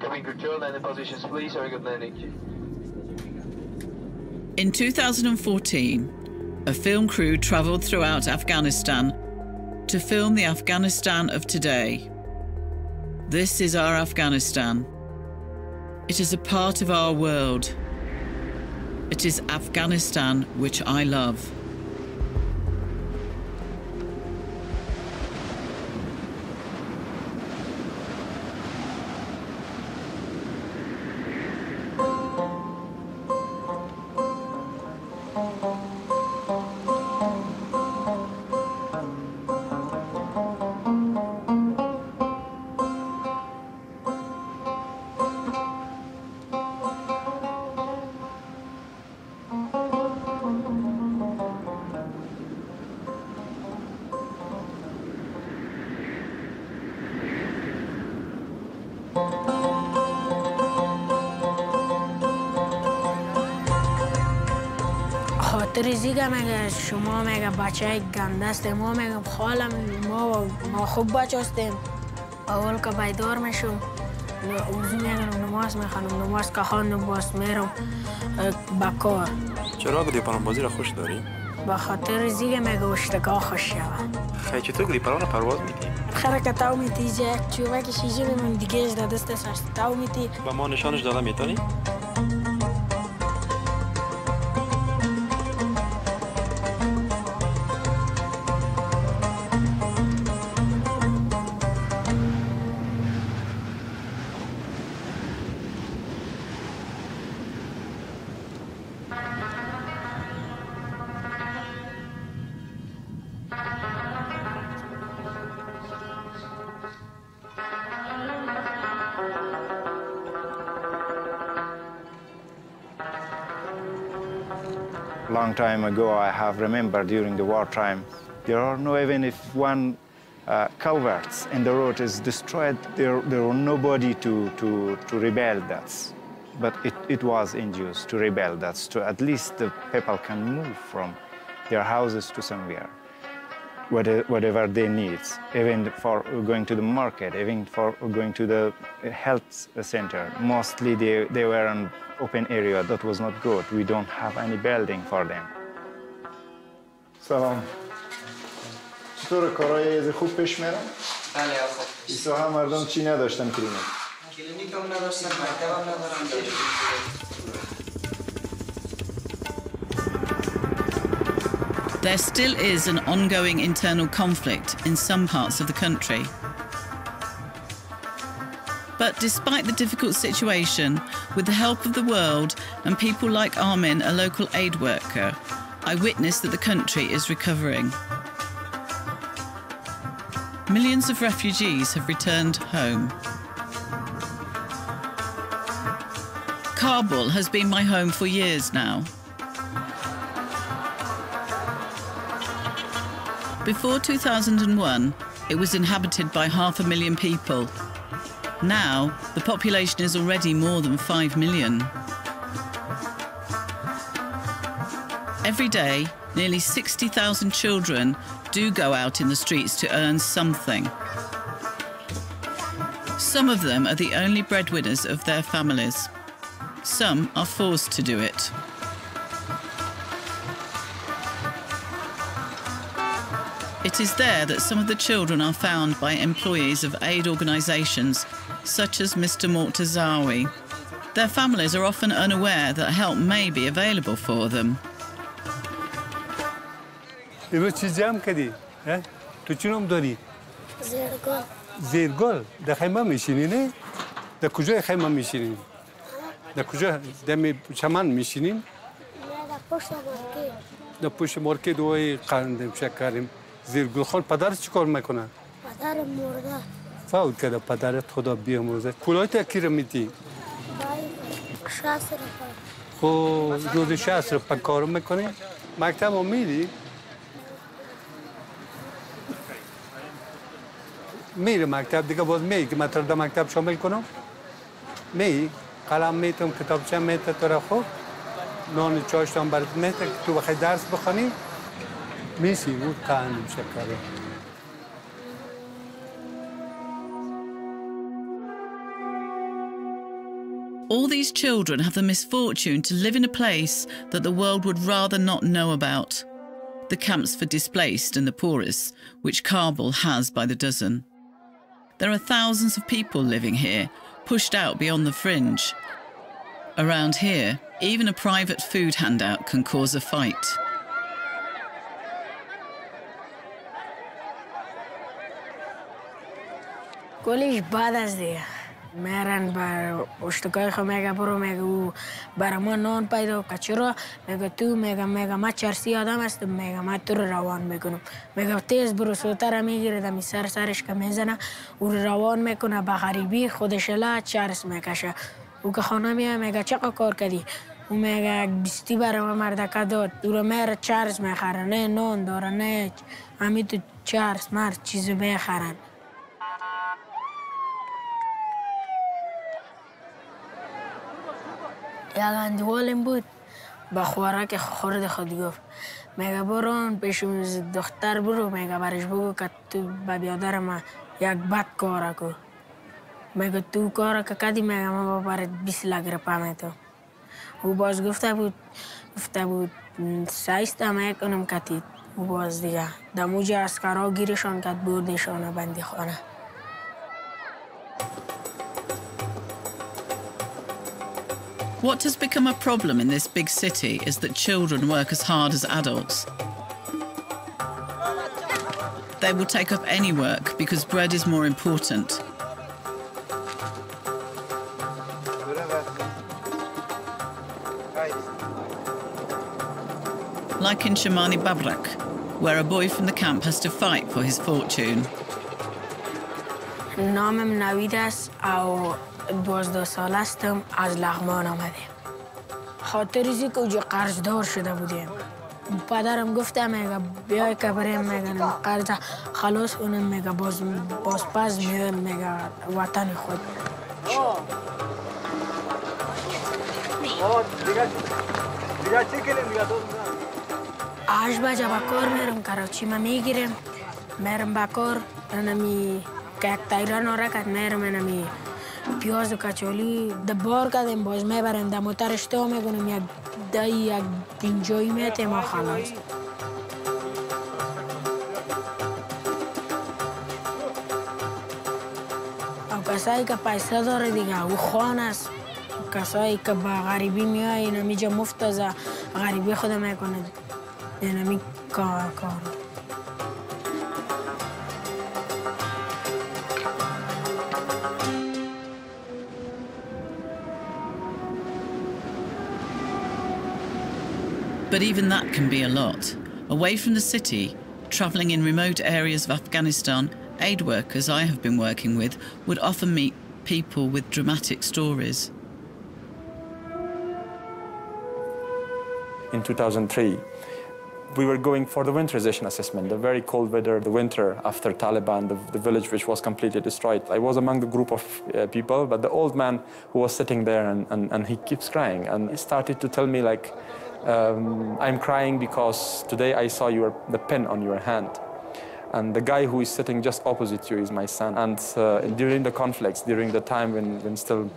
Cabin crew turn landing positions please. Very good landing. In 2014, a film crew travelled throughout Afghanistan to film the Afghanistan of today. This is our Afghanistan. It is a part of our world. It is Afghanistan which I love. خاطر زیگه مگه شما مگه بچه گنده است ما مگه خالم ما ما خوب بچه هستیم. اول که بیدار میشم وضو میگم نماز می‌خوانم نماز که خواندم باز میرم به کار. چرا گلیپران بازی را خوش داری؟ به خاطر زیگه مگه اشتگاه خوش شود. خیلی چطور گلیپران را پرواز میدی؟ خیلی که تاو میتی جه چوبه که شیجه بمون دیگه از دست سرست تاو میتی. و ما نشانش داده می‌تونی؟ Long time ago, I have remembered during the wartime, there are no, even if one uh, culverts in the road is destroyed, there, there are nobody to, to, to rebel that. But it, it was induced to rebel that, to at least the people can move from their houses to somewhere, whatever they need, even for going to the market, even for going to the health center. Mostly they, they were on open area that was not good. We don't have any building for them. سلام چطور کارهای از خوب پیش میرن؟ بله خوب این ساحه مردم چی نداشتن کلینیک؟ کلینیک هم نداشتن مکتب هم ندارن There still is an ongoing internal conflict in some parts of the country. But despite the difficult situation, with the help of the world and people like Armin, a local aid worker, I witness that the country is recovering. Millions of refugees have returned home. Kabul has been my home for years now. Before 2001, it was inhabited by half a million people. Now, the population is already more than 5 million. Every day, nearly 60,000 children do go out in the streets to earn something. Some of them are the only breadwinners of their families. Some are forced to do it. It is there that some of the children are found by employees of aid organisations such as Mr. Mortazawi. Their families are often unaware that help may be available for them. امروز چی جمع کردی؟ اه؟ تو چی نام داری؟ زیرگل زیرگل در خیمه میشینی نه؟ در کجای خیمه میشینی؟ در کجا دم چمن میشینیم؟ نه در پشت مرکی در پشت مارکت دوی قندم شکریم زیرگل خان پدرت چی کار می‌کنه؟ پدر مرده فوت کرده پدرت خدا بیامرزه کلایت کی رو میتی؟ بای شست رفت خب روز شهست رو پا کارو می‌کنی؟ مکتب هم میری؟ میره مکتب دیگه باز می که مطرد مکتب شامل کنم می قلم میتم کتابچه میته تو را خوب نان چاشتم برات میته که تو بخوای درس بخونی All these children have the misfortune to live in a place that the world would rather not know about the camps for displaced and the poorest, which Kabul has by the dozen. There are thousands of people living here, pushed out beyond the fringe. Around here, even a private food handout can cause a fight. کلش بد است دیگه میرن بر اشتکای خود میگه برو میگه او برای ما نان پیدا که چرا میگه تو میگه میگه ما چرسی آدم هستم میگه ما تو رو روان می‌کنم میگه تیز برو سوتر می‌گیره دمی سر سرش که می‌زنه او رو روان می‌کنه به غریبی خودش لا چرس می‌کشه او که خانه میگه میگه چقدر کار کردی او میگه بیستی برای ما مردکه داد او رو میره چرس می‌خره نه نان داره نه همین تو چرس مرد چیز می‌خرن یک اندوالم بود. با خوراک خورد خود گفت میگه برون پیش دختر برو میگه برش بگو که تو به بیادر ما یک بد کار کو. میگه تو کار که کدی میگه ما برات 20 لک روپا تو. او باز گفته بود گفته بود سایسته می‌کنم کتی او باز دیگه دموج اسکرا گیرشان کت بردشان بندی خانه What has become a problem in this big city is that children work as hard as adults. They will take up any work because bread is more important. Like in Chamani Babrak, where a boy from the camp has to fight for his fortune. دوازده سال هستم از لغمان آمده خاطر ازی که اوجا قرضدار شده بودیم. پدرم گفته میگه بیای که بریم میگه قرض خلاص کنم. میگه باز باز پس میرم. میگه وطن خود. هشت بجه با کار میرم کراچی ما می‌گیرم. میرم با کار نمی که تایران آرکت میرم نمی پیاز و کچالی ده بار کردیم باز می‌برم ده موتر اشتها می‌کنم یک ده یک اینجایی میتیم و خلاص او کسایی که پیسه داره دیگه او خان است کسایی که به غریبی میای نمیجا مفت از غریبی خود می‌کنه نمی کار کار But even that can be a lot. Away from the city, travelling in remote areas of Afghanistan, aid workers I have been working with would often meet people with dramatic stories. In 2003, we were going for the winterization assessment, the very cold weather, the winter after Taliban, the, the village which was completely destroyed. I was among the group of uh, people, but the old man who was sitting there and, and, and he keeps crying. And he started to tell me like, um, I'm crying because today I saw your, the pen on your hand. And the guy who is sitting just opposite you is my son. And uh, during the conflicts, during the time when, when still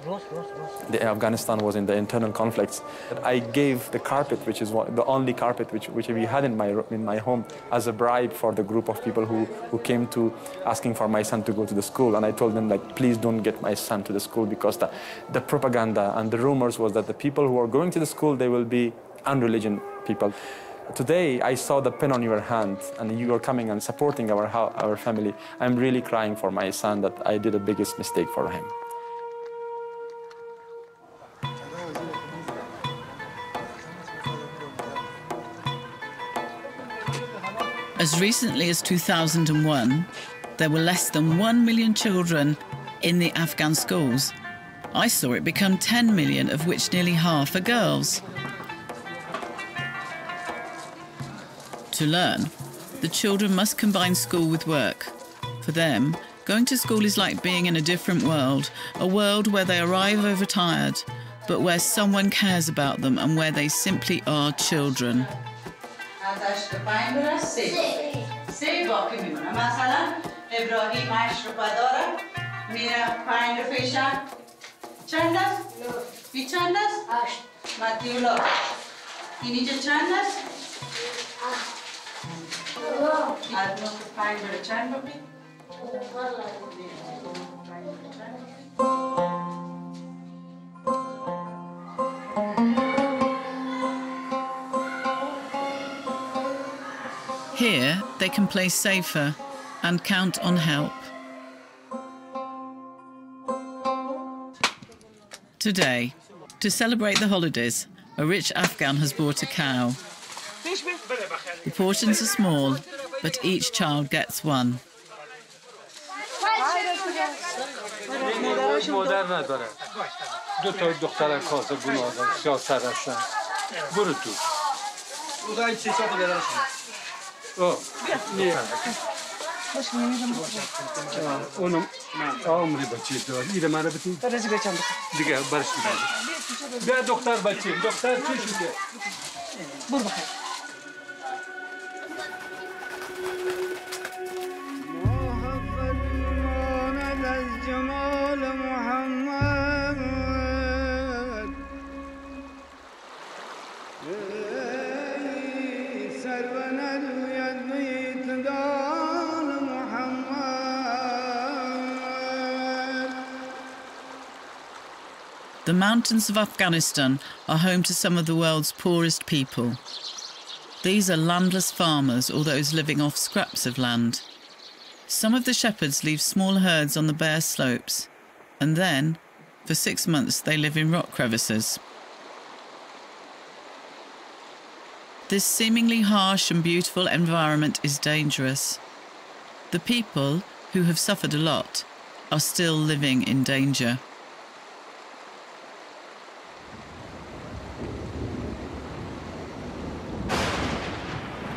the Afghanistan was in the internal conflicts, I gave the carpet, which is one, the only carpet which, which we had in my, in my home, as a bribe for the group of people who, who came to asking for my son to go to the school. And I told them, like, please don't get my son to the school because the, the propaganda and the rumors was that the people who are going to the school, they will be unreligion people. Today, I saw the pen on your hand, and you are coming and supporting our, our family. I'm really crying for my son that I did the biggest mistake for him. As recently as 2001, there were less than 1 million children in the Afghan schools. I saw it become 10 million, of which nearly half are girls. To learn, the children must combine school with work. For them, going to school is like being in a different world, a world where they arrive overtired, but where someone cares about them and where they simply are children. سه باقی میمونه مثلا ابراهیم هشت روپا داره میره پنج رو پیشن چند است؟ بی چند است؟ هشت مدیولا اینجا چند است؟ here, they can play safer and count on help. Today, to celebrate the holidays, a rich Afghan has bought a cow. The portions are small, but each child gets one. مادر نداره دو تا دختر کاسه گناه داره سیاه سر هستن برو تو آه، نه. آه، اونم عمری بچه دار ایره من رو بتین دیگه برش میدارم بیا دختر بچه دختر چی شده The mountains of Afghanistan are home to some of the world's poorest people. These are landless farmers or those living off scraps of land. Some of the shepherds leave small herds on the bare slopes, and then, for six months, they live in rock crevices. This seemingly harsh and beautiful environment is dangerous. The people, who have suffered a lot, are still living in danger.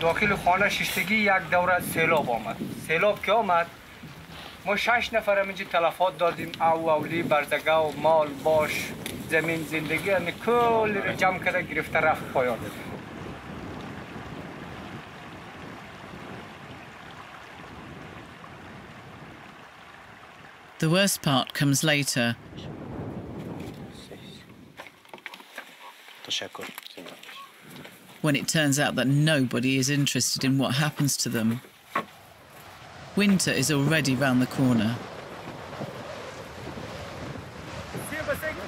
داخل خانه ششتگی یک دوره سیلاب آمد. سیلاب که آمد ما شش نفر اینجا تلفات دادیم او اولی بردگه و مال باش زمین زندگی همه کل رو جمع کرده گرفته رفت پایان. The worst part comes later. When it turns out that nobody is interested in what happens to them. Winter is already round the corner.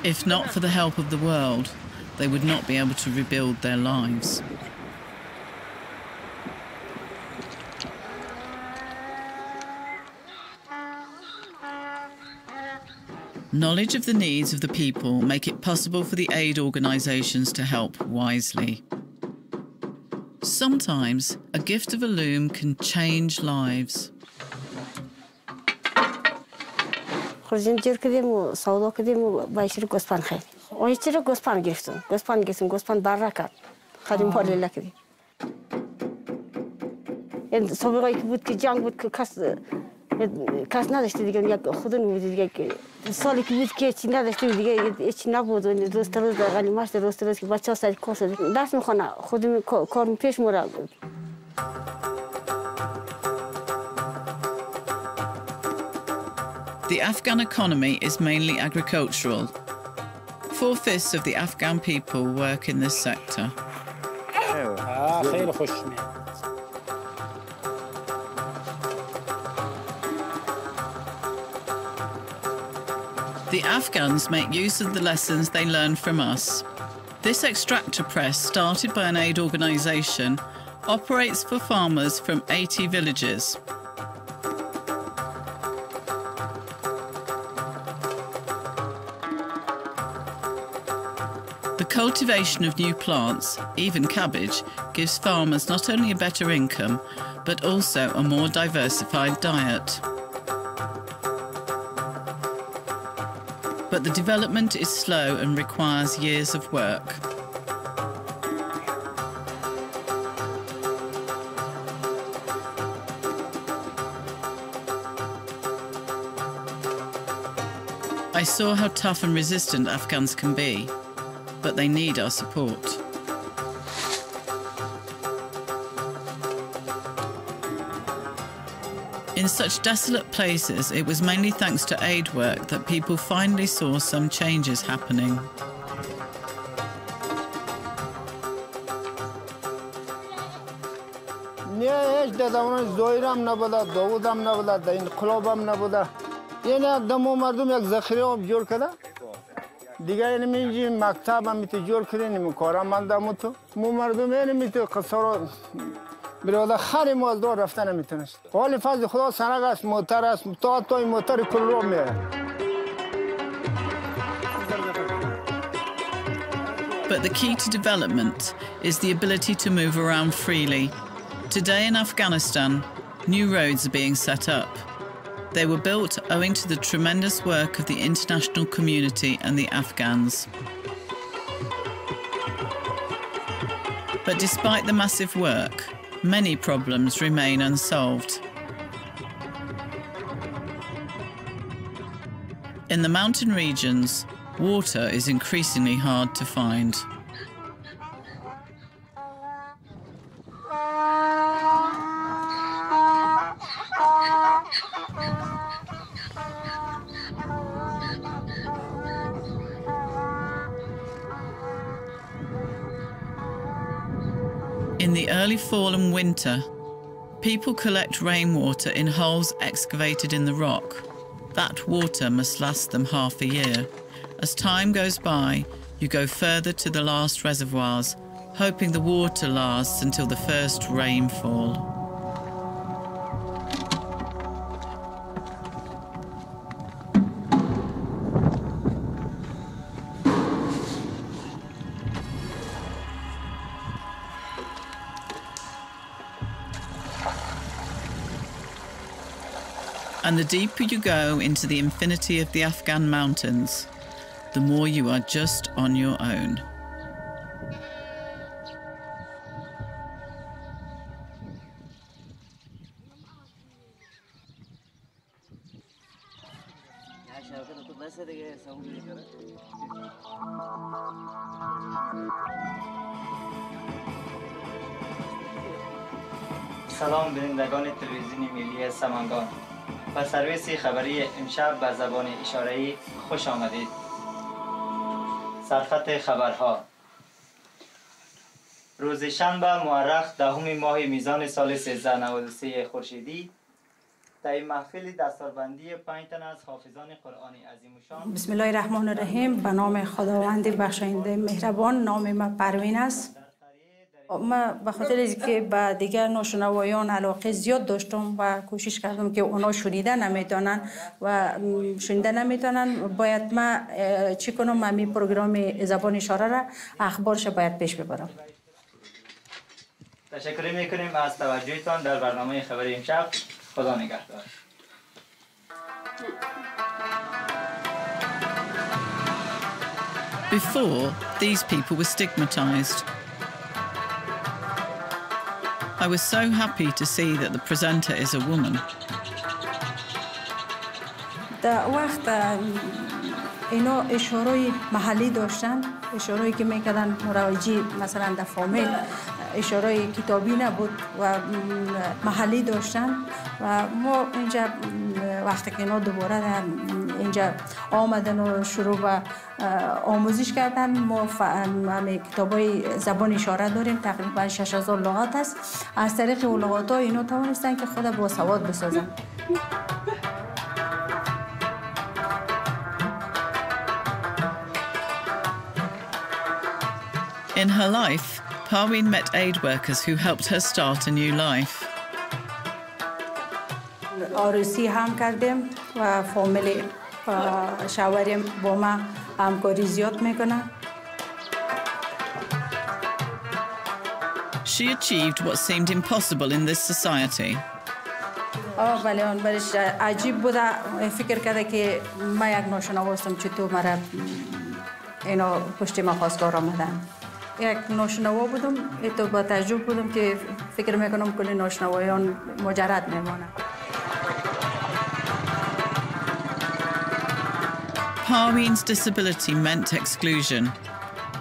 If not for the help of the world, they would not be able to rebuild their lives. Knowledge of the needs of the people make it possible for the aid organisations to help wisely. Sometimes a gift of a loom can change lives. Oh. The Afghan economy is mainly agricultural. Four fifths of the Afghan people work in this sector. Ah, The Afghans make use of the lessons they learn from us. This extractor press, started by an aid organisation, operates for farmers from 80 villages. The cultivation of new plants, even cabbage, gives farmers not only a better income, but also a more diversified diet. but the development is slow and requires years of work. I saw how tough and resistant Afghans can be, but they need our support. In such desolate places, it was mainly thanks to aid work that people finally saw some changes happening. نه هیچ دادمون زویرم نبوده داودم نبوده در انقلابم نبوده یعنی یک دمو مردم یک ذخیره آب جور کرده دیگه یعنی اینجی مکتب هم میتو جور کرده نمی کارم من دمو تو مو مردم یعنی میتو قصارا براده خری ما از دور رفتن نمیتونست حال فضل خدا سنگ است موتر است تا تا این موتر کل رو میه But the key to development is the ability to move around freely. Today in Afghanistan, new roads are being set up. They were built owing to the tremendous work of the international community and the Afghans. But despite the massive work, many problems remain unsolved. In the mountain regions, water is increasingly hard to find. Fall and winter, people collect rainwater in holes excavated in the rock. That water must last them half a year. As time goes by, you go further to the last reservoirs, hoping the water lasts until the first rainfall. And the deeper you go into the infinity of the Afghan mountains, the more you are just on your own. امشب به زبان اشاره‌ای خوش آمدید. سرخط خبرها. روز شنبه مورخ دهم ماه میزان سال 1393 خورشیدی در این محفل دستاربندی پنج تن از حافظان قرآن عظیم بسم الله الرحمن الرحیم. به نام خداوند بخشاینده مهربان نام ما پروین است. ما به خاطر اینکه به دیگر ناشنوایان علاقه زیاد داشتم و کوشش کردم که اونا شنیده نمی‌تونن و شنیده نمی‌تونن باید ما چی کنم؟ من می پروگرام زبان اشاره را اخبارش باید پیش ببرم. تشکر می‌کنیم از توجهتان در برنامه خبری امشب. خدا نگهدار. Before, these people were stigmatized. I was so happy to see that the presenter is a woman. در وقت اینا اشاره محلی داشتن اشاره که میکردن مروجی مثلا در فامیل اشاره کتابی نبود و محلی داشتن و ما اینجا وقتی که اینا دوباره در اینجا آمدن و شروع به آموزش کردن ما همه کتاب های زبان اشاره داریم. تقریبا 6000 لغات است از طریق اون لغات ها اینا توانستن که خود با سواد بسازن. In her life, Parween met aid workers who helped her start a new life. آرسی هم کردیم و فامیلی و شوهریم با ما همکاری زیاد می‌کنه. She achieved what seemed impossible in this society. آه ولی اون برش عجیب بوده. فکر کرده که ما یک ناشنوا هستم چطور مرا اینا پشت ما خواستگار آمدن یک ناشنوا بودم. تو با تجربه بودم که فکر می‌کنم کلی ناشنوایان مجرد میمانند Parween's disability meant exclusion.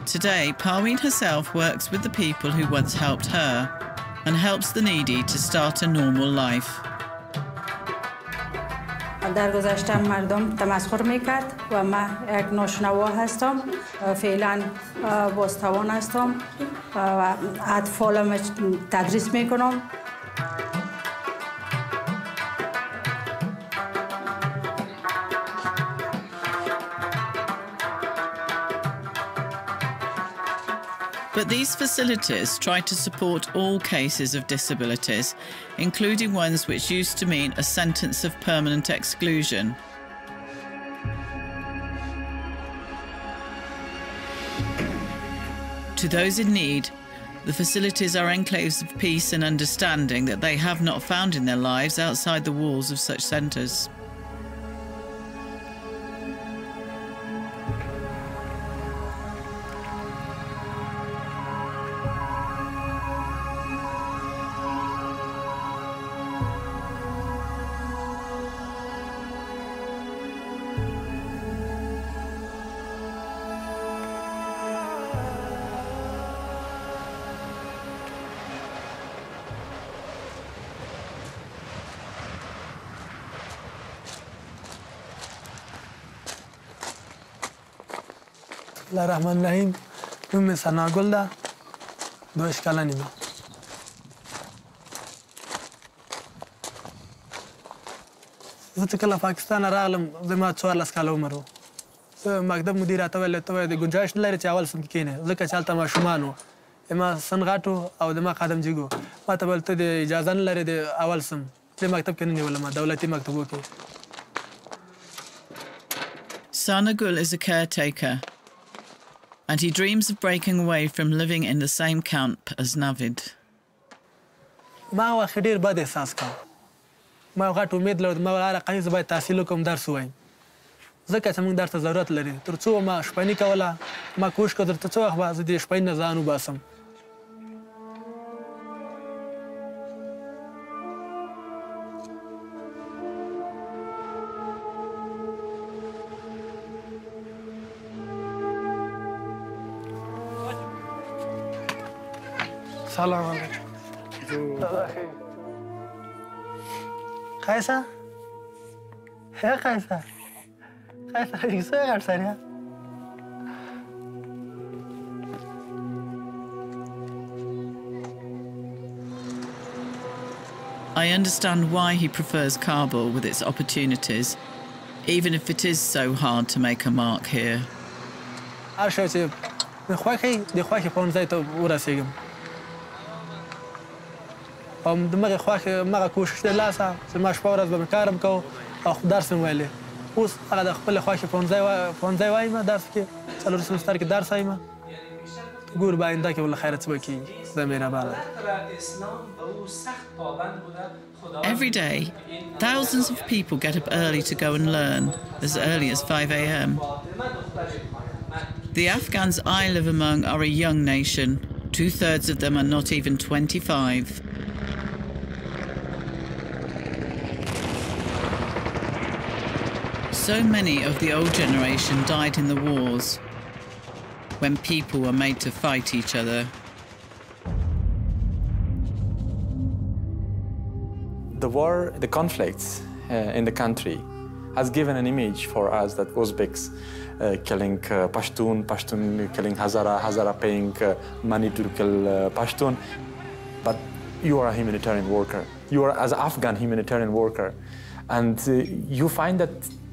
Today, Parween herself works with the people who once helped her and helps the needy to start a normal life. در گذشته مردم تمسخر میکرد و من یک ناشنوا هستم فعلا بازتوان هستم و اطفالم تدریس میکنم But these facilities try to support all cases of disabilities, including ones which used to mean a sentence of permanent exclusion. To those in need, the facilities are enclaves of peace and understanding that they have not found in their lives outside the walls of such centres. الله الرحمن الرحیم نوم سناگل ده دوش کلنی ما زه چې کله پاکستان راغلم زما څوارلس کاله عمر و مکتب مدیر راته ویل ته د ګنجایش نه لري چې اول سم کښېنې ځکه چې هلته ماشومان وو ما سن غاټو او د ما خادم جګو ما ته ویل ته د اجازه نه لرې د اول سم دې مکتب کې نه نیولم دولتي مکتبو کې Sanagul is a caretaker, and he dreams of breaking away from living in the same camp as Navid. ما واخې ډېر بد احساس کوم ما یو غټ امید لرم ما هر قایز باید تحصیل وکړم درس ووایم ځکه چې موږ درس ته ضرورت لري تر څو ما شپني کوله ما کوشش کړ تر څو وخت به زه د شپني نه ځان وباسم سلام علیکم قیصر هی قیصر قیصر یکسو قیصر یا I understand why he prefers Kabul with its opportunities, even if it is so hard to make a mark here. هر شی چې د خوښۍ د خوښې ښوونځي ته ورسېږم او دمغه خوښه مغه کوشش د لاسه چې ما شپه ورځ به کارم کو او درس مې ویلې اوس هغه د خپل خوښه ښوونځي ښوونځي وایم درس کې څلور سمستر کې درس وایم ګور به آینده کې ول خیرت به کی زمينه بالا Every day, thousands of people get up early to go and learn, as early as 5 a.m. The Afghans I live among are a young nation. Two thirds of them are not even 25. So many of the old generation died in the wars when people were made to fight each other. The war, the conflicts uh, in the country has given an image for us that Uzbeks uh, killing uh, Pashtun, Pashtun killing Hazara, Hazara paying uh, money to kill uh, Pashtun. But you are a humanitarian worker. You are as Afghan humanitarian worker. And uh, you find that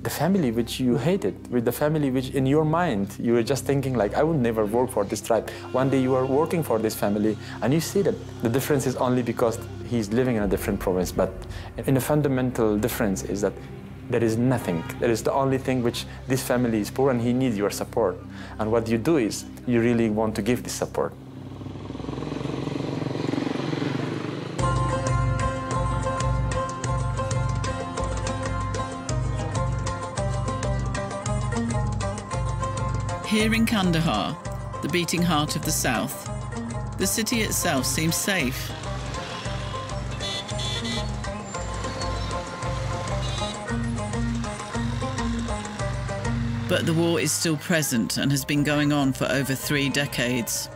the family which you hated, with the family which in your mind you were just thinking like, I would never work for this tribe. One day you are working for this family and you see that the difference is only because he's living in a different province. But in a fundamental difference is that there is nothing. There is the only thing which this family is poor and he needs your support. And what you do is you really want to give this support. Here in Kandahar, the beating heart of the south, the city itself seems safe. but the war is still present and has been going on for over three decades.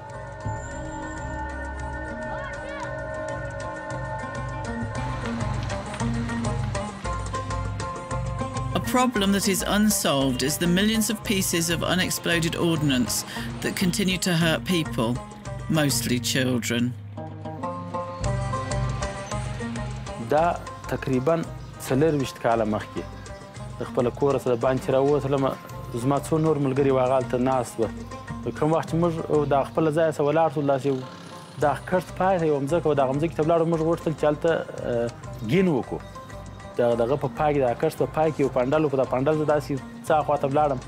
problem that is unsolved is the millions of pieces of unexploded ordnance that continue to hurt people, mostly children. دا تقریبا څلرویشت کاله مخکې د خپل کور سره باندې چې راووتلم زما څو نور ملګري واغه هلته ناست وه کوم وخت چې موږ د خپل ځای څخه ولاړ شو داسې دا کټ پای ته یوه مځکه وه دغه مځکې ته ولاړو موږ غوښتل چې هلته ګین وکړو د دغه په پای کې د کټ په پای کې یو پنډل و په دا پنډل داسې څا خواته ولاړم.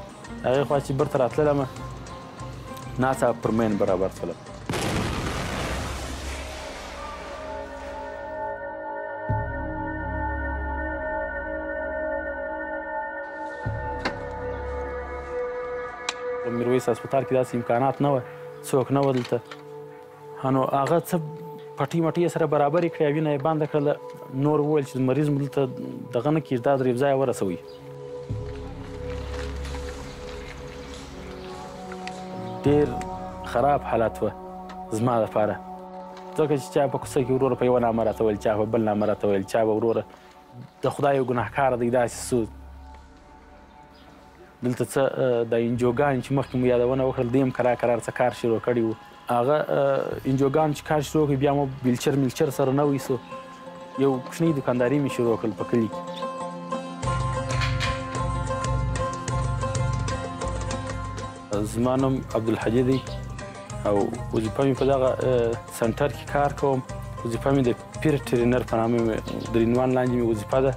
هغې خوا چې برته راتللم ناڅاپه پر مین برابر شولم میرویس هسپتال کې داسې امکانات نه وه څوک نه وه دلته. نو هغه څه پټۍ مټۍ سره برابرې کړې وینه یې بنده کړله. نور وویل چې مریض دلته دغه نه کېږي دا درې ځایه ورسوئ. ډېر خراب حالت وه زما دپاره ځکه چې چا په کوڅه کې وروره په یوه نامه راته ویل چا په بل نامه راته ویل چا به وروره د خدای یو ګناهکاره دی داسې سود دلته څه د انجوګان چې مخکې مو یادونه وکړل دیم کرار کرار څه کار شروع کړی وو هغه انجوګان چې کار شروع کړي بیا مو بیلچر میلچر سره نه ویسو یو کوچنۍ دکانداري مې شروع کړل په کلي کې زما نوم عبدالحجي دی او وظیفه مې په دغه سنټر کې کار کوم. وظیفه مې د پیر ټرینر په نامه درینوان لاندې مې وظیفه ده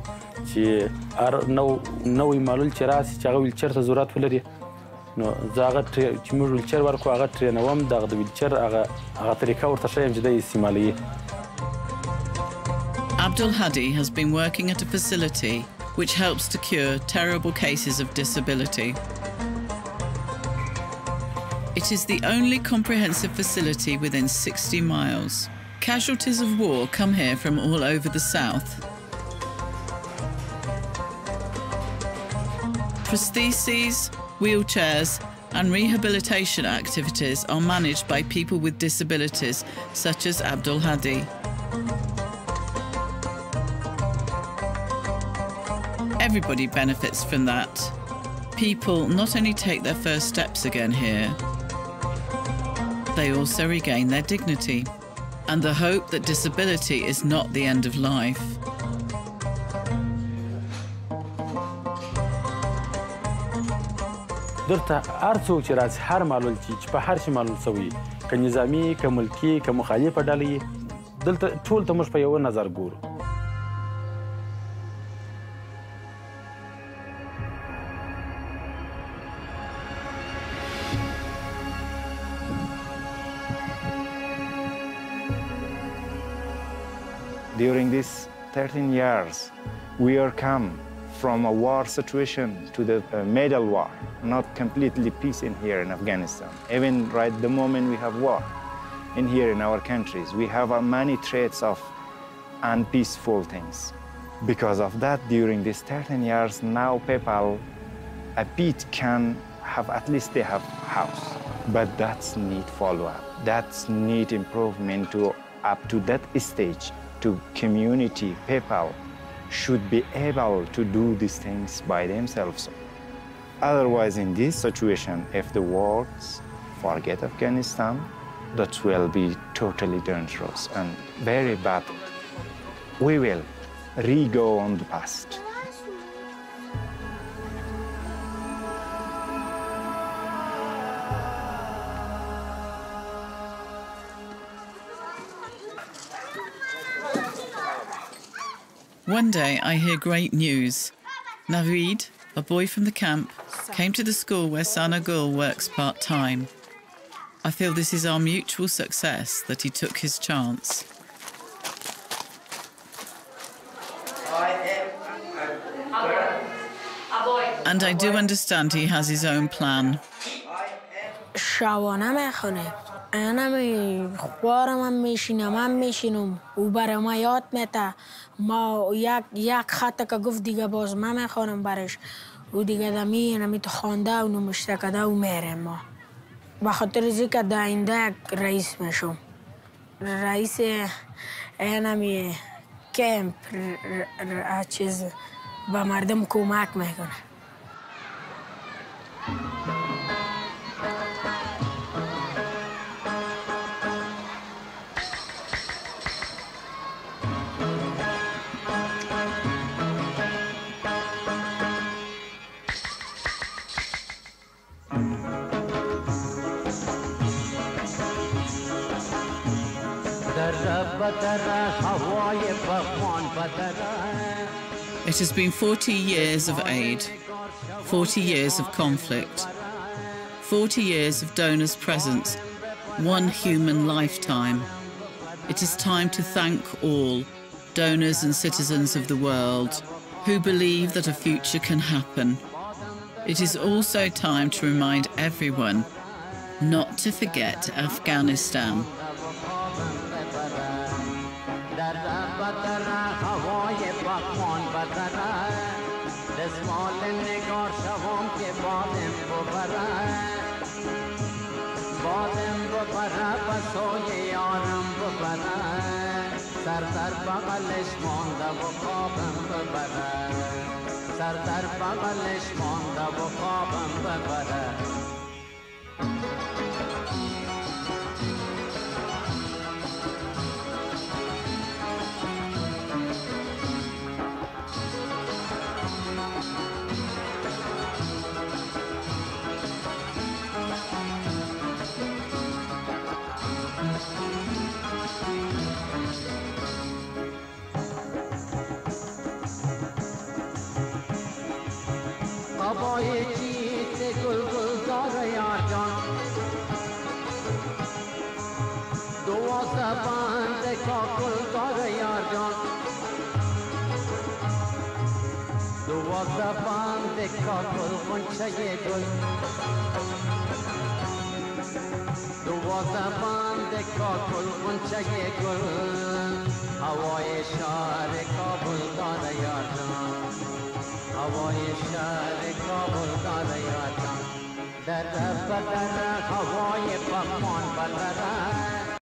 چې هر نو نوې معلول چې راسي چې هغه ویلچر ته ضرورت ولري نو زه هغه چې موږ ویلچر ورکړو هغه ټرینوم دغه د ویلچر هغه هغه طریقه ورته ښیم چې دی استعمالوي Abdul Hadi has been working at a facility which helps to cure terrible cases of disability. It is the only comprehensive facility within 60 miles. Casualties of war come here from all over the south. Prostheses, wheelchairs, and rehabilitation activities are managed by people with disabilities, such as Abdul Hadi. Everybody benefits from that. People not only take their first steps again here, they also regain their dignity and the hope that disability is not the end of life. دلته هر څوک چې راځي هر معلول چې په هر شي معلول سوی که نظامی که ملکی که مخالفه ډله دلته ټول ته موږ په یوه نظر ګورو. During these 13 years, we are come from a war situation to the uh, middle war, not completely peace in here in Afghanistan. Even right the moment we have war in here in our countries, we have uh, many traits of unpeaceful things. Because of that, during these 13 years, now people, a bit can have, at least they have house. But that's need follow-up. That's need improvement to up to that stage to community people should be able to do these things by themselves. Otherwise, in this situation, if the world forget Afghanistan, that will be totally dangerous and very bad. We will re-go on the past. One day I hear great news. Navid, a boy from the camp, came to the school where Sana Gul works part time. I feel this is our mutual success that he took his chance. And I do understand he has his own plan. شبانه میخونه انا خوارم هم میشینم هم میشینم او برای ما یاد میته ما یک یک خط که گفت دیگه باز من می‌خوانم برش. او دیگه دمی نمی تو خوانده و نمشته کده و میره ما. به خاطر ازی که در آینده یک رئیس میشم. رئیس اینمی کمپ چیز به مردم کمک می‌کنه. It has been 40 years of aid, 40 years of conflict, 40 years of donors' presence, one human lifetime. It is time to thank all donors and citizens of the world who believe that a future can happen. It is also time to remind everyone not to forget Afghanistan. بسوی یارم ببره سر در بغلش مانده و خوابم ببره سر در بغلش مانده و خوابم ببره دوازده بند کاکل خونچه گل دوازده بند کاکل خونچه گل هوای شهر کابل دار یار جان هوای شهر کابل داره یادم در بدر هوای پاکمان بدر